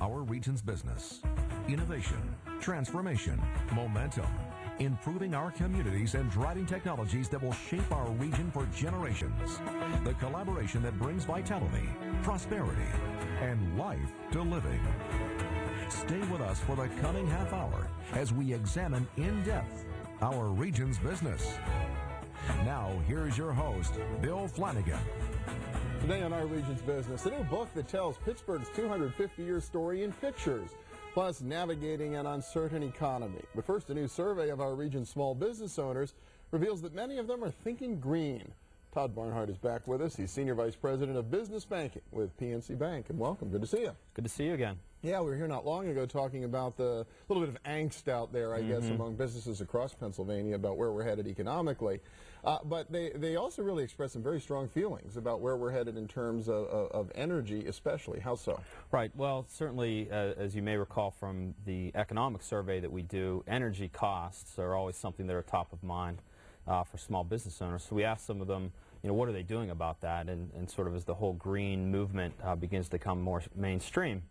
our region's business. Innovation, transformation, momentum, improving our communities and driving technologies that will shape our region for generations. The collaboration that brings vitality, prosperity, and life to living. Stay with us for the coming half hour as we examine in depth our region's business. Now, here's your host, Bill Flanagan. Today on our region's business, a new book that tells Pittsburgh's 250-year story in pictures, plus navigating an uncertain economy. But first, a new survey of our region's small business owners reveals that many of them are thinking green. Todd Barnhart is back with us. He's Senior Vice President of Business Banking with PNC Bank. And welcome. Good to see you. Good to see you again. Yeah, we were here not long ago talking about the little bit of angst out there, I mm -hmm. guess, mm-hmm. among businesses across Pennsylvania about where we're headed economically. Uh, but they, they also really expressed some very strong feelings about where we're headed in terms of, of, of energy, especially. How so? Right. Well, certainly, uh, as you may recall from the economic survey that we do, energy costs are always something that are top of mind uh, for small business owners. So we asked some of them, you know, what are they doing about that? And, and sort of as the whole green movement uh, begins to come more mainstream.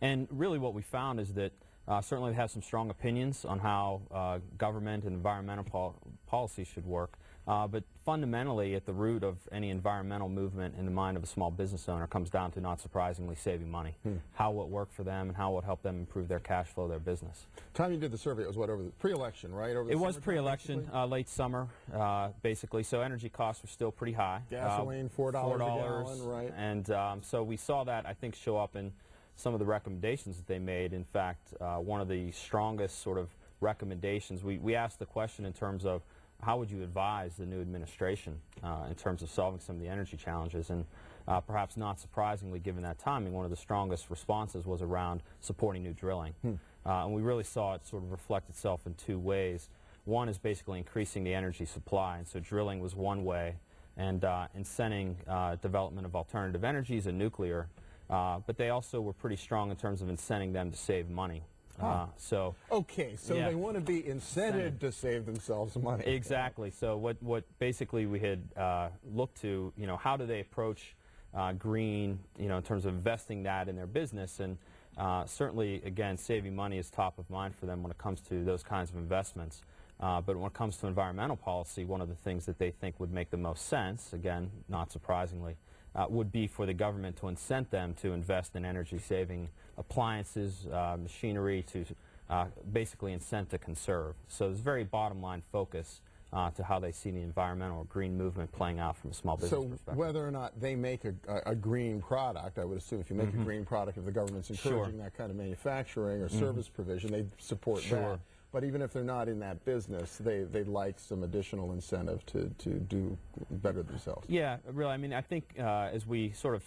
And really what we found is that uh, certainly they have some strong opinions on how uh, government and environmental pol policy should work. Uh, but fundamentally, at the root of any environmental movement in the mind of a small business owner comes down to, not surprisingly, saving money. Hmm. How will it work for them and how will it help them improve their cash flow, their business. Time you did the survey, it was what, over the pre-election, right? Over it was pre-election, uh, late summer, uh, basically. So energy costs were still pretty high. Gasoline, $4, $4 a gallon, right? And um, so we saw that, I think, show up in some of the recommendations that they made. In fact, uh, one of the strongest sort of recommendations, we, we asked the question in terms of how would you advise the new administration uh, in terms of solving some of the energy challenges? And uh, perhaps not surprisingly, given that timing, one of the strongest responses was around supporting new drilling. Hmm. Uh, and we really saw it sort of reflect itself in two ways. One is basically increasing the energy supply, and so drilling was one way, and uh, incenting uh, development of alternative energies and nuclear uh, but they also were pretty strong in terms of incenting them to save money. Uh, so okay, so yeah. they want to be incented to save themselves money. Exactly. So what what basically we had uh, looked to, you know, how do they approach uh, green, you know, in terms of investing that in their business, and uh, certainly again, saving money is top of mind for them when it comes to those kinds of investments. Uh, but when it comes to environmental policy, one of the things that they think would make the most sense, again, not surprisingly, uh, would be for the government to incent them to invest in energy-saving appliances, uh, machinery, to uh, basically incent to conserve. So there's a very bottom-line focus uh, to how they see the environmental or green movement playing out from a small business so perspective. whether or not they make a, a, a, green product, I would assume if you make mm -hmm. a mm-hmm. green product, if the government's encouraging sure. that kind of manufacturing or mm -hmm. service provision, they support sure. that. But even if they're not in that business, they, they'd like some additional incentive to, to do better themselves. Yeah, really. I mean, I think uh, as we sort of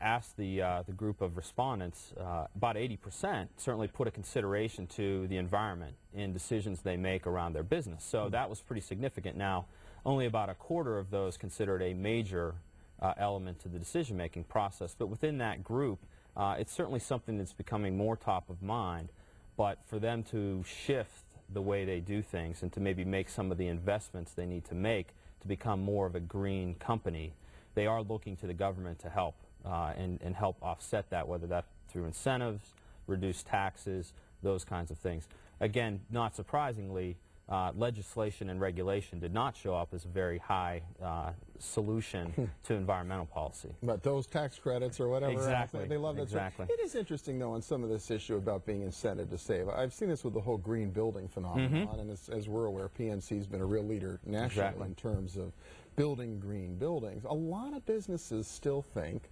asked the, uh, the group of respondents, uh, about 80% certainly put a consideration to the environment in decisions they make around their business. So mm -hmm. that was pretty significant. Now, only about a quarter of those considered a major uh, element to the decision-making process. But within that group, uh, it's certainly something that's becoming more top of mind but for them to shift the way they do things and to maybe make some of the investments they need to make to become more of a green company, they are looking to the government to help uh, and, and help offset that, whether that's through incentives, reduce taxes, those kinds of things. Again, not surprisingly, uh, legislation and regulation did not show up as a very high uh, solution hmm. to environmental policy. But those tax credits or whatever, exactly. they love that. Exactly. It is interesting, though, on some of this issue about being incented to save. I've seen this with the whole green building phenomenon, mm -hmm. and as, as, we're aware, PNC has been a real leader nationally exactly. in terms of building green buildings. A lot of businesses still think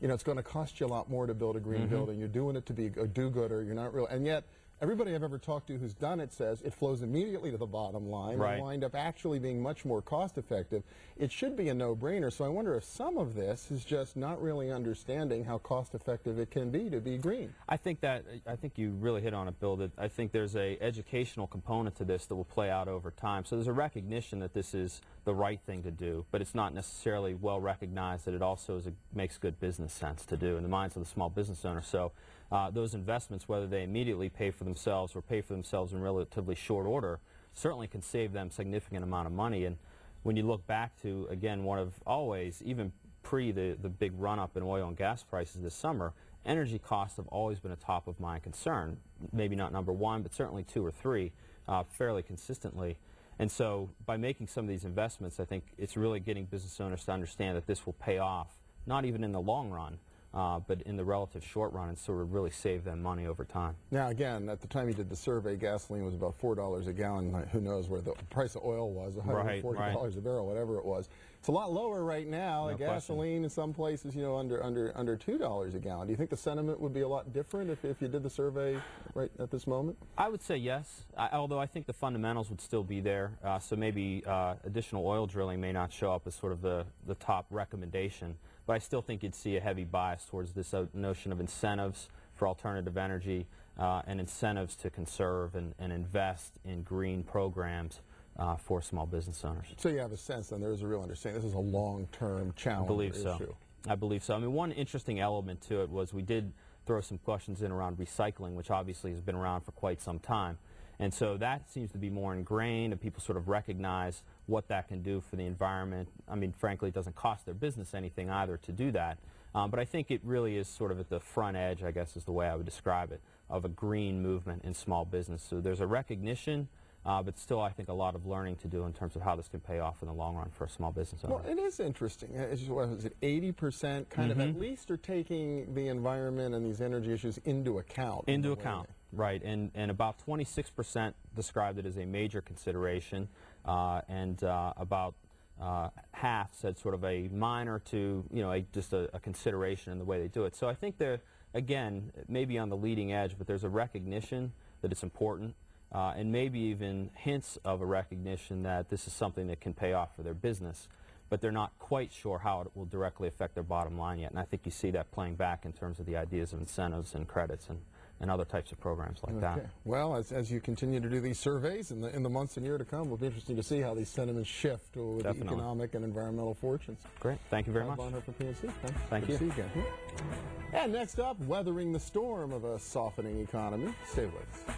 you know, it's going to cost you a lot more to build a green mm -hmm. building. You're doing it to be a do-gooder. You're not real, and yet Everybody I've ever talked to who's done it says it flows immediately to the bottom line right. and wind up actually being much more cost effective. It should be a no-brainer. So I wonder if some of this is just not really understanding how cost effective it can be to be green. I think that I think you really hit on it, Bill. That I think there's a educational component to this that will play out over time. So there's a recognition that this is the right thing to do, but it's not necessarily well recognized that it also a, makes good business sense to do in the minds of the small business owner. So uh, those investments, whether they immediately pay for themselves or pay for themselves in relatively short order, certainly can save them significant amount of money. And when you look back to, again, one of always, even pre the, the big run-up in oil and gas prices this summer, energy costs have always been a top of mind concern. Maybe not number one, but certainly two or three, uh, fairly consistently. And so by making some of these investments, I think it's really getting business owners to understand that this will pay off, not even in the long run, uh, but in the relative short run and sort of really save them money over time. Now, again, at the time you did the survey, gasoline was about $4 a gallon. Who knows where the price of oil was, $140 Right, right. a barrel, whatever it was. It's a lot lower right now. No gasoline in some places, you know, under under under $2 a gallon. Do you think the sentiment would be a lot different if, if you did the survey right at this moment? I would say yes, I, although I think the fundamentals would still be there. Uh, so maybe uh, additional oil drilling may not show up as sort of the, the top recommendation. But I still think you'd see a heavy bias towards this uh, notion of incentives for alternative energy uh, and incentives to conserve and, and invest in green programs uh, for small business owners. So you have a sense then there is a real understanding this is a long-term challenge I believe so. issue. I believe so. I mean, one interesting element to it was we did throw some questions in around recycling, which obviously has been around for quite some time. And so that seems to be more ingrained, and people sort of recognize what that can do for the environment. I mean, frankly, it doesn't cost their business anything either to do that. Um, but I think it really is sort of at the front edge, I guess is the way I would describe it, of a green movement in small business. So there's a recognition, uh, but still I think a lot of learning to do in terms of how this can pay off in the long run for a small business owner. Well, it is interesting. It's just, what is it, 80% kind of Mm-hmm. at least are taking the environment and these energy issues into account. Into way account, they- right. And, and about 26% described it as a major consideration, uh, and uh, about uh, half said sort of a minor to, you know, a, just a, a consideration in the way they do it. So I think they're, again, maybe on the leading edge, but there's a recognition that it's important. Uh, and maybe even hints of a recognition that this is something that can pay off for their business, but they're not quite sure how it will directly affect their bottom line yet. And I think you see that playing back in terms of the ideas of incentives and credits and, and other types of programs like that. Well, as, as you continue to do these surveys in the, in the months and year to come, it will be interesting to see how these sentiments shift with the economic and environmental fortunes. Great. Thank you very Bob much. Barnhart, PNC. Thanks. Thank Good you. see you. And next up, weathering the storm of a softening economy. Stay with us.